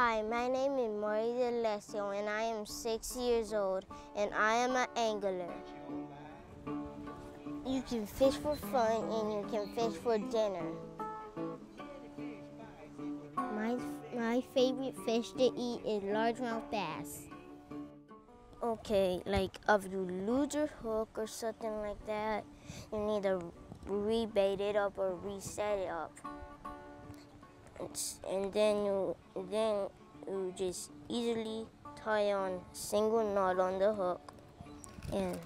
Hi, my name is Marley D'Alessio and I am six years old and I am an angler. You can fish for fun and you can fish for dinner. My, my favorite fish to eat is largemouth bass. Okay, like if you lose your hook or something like that, you need to rebait it up or reset it up. And then you then you just easily tie on single knot on the hook and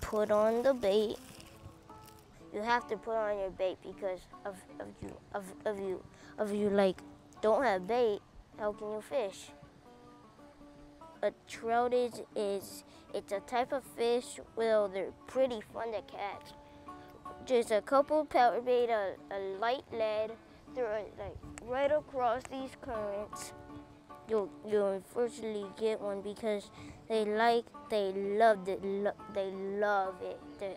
put on the bait. You have to put on your bait because of, of you of, of you of you like don't have bait, how can you fish? A trout is is it's a type of fish. Well, they're pretty fun to catch. Just a couple PowerBait, a, a light lead, throw it like right across these currents. You'll you'll unfortunately get one because they like they love it lo they love it the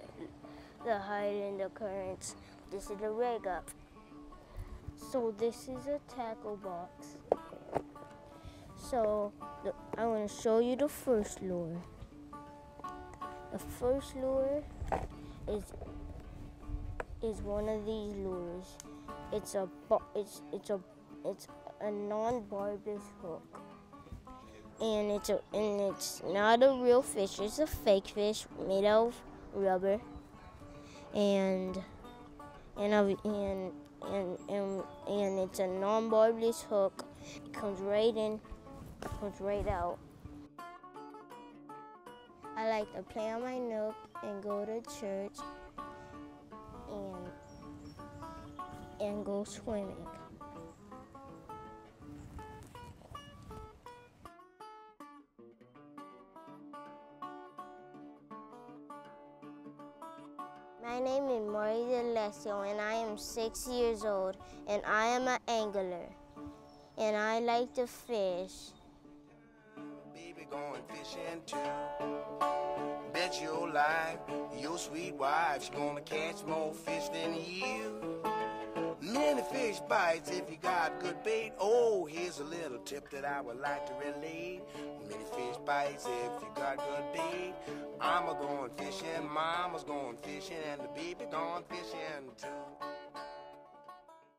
the hide in the currents. This is the rig up. So this is a tackle box. So I want to show you the first lure. The first lure is is one of these lures. It's a it's it's a it's a non-barbless hook, and it's a and it's not a real fish. It's a fake fish made of rubber, and and and and and and it's a non-barbless hook. It comes right in, comes right out. I like to play on my nook and go to church and go swimming. My name is Marley D'Alessio and I am six years old and I am an angler and I like to fish. Baby going fishing too. Bet your life, your sweet wife's gonna catch more fish than you. Bites if you got good bait. Oh, here's a little tip that I would like to relate. Many fish bites if you got good bait. I'm a going fishing, mama's going fishing, and the baby going fishing too.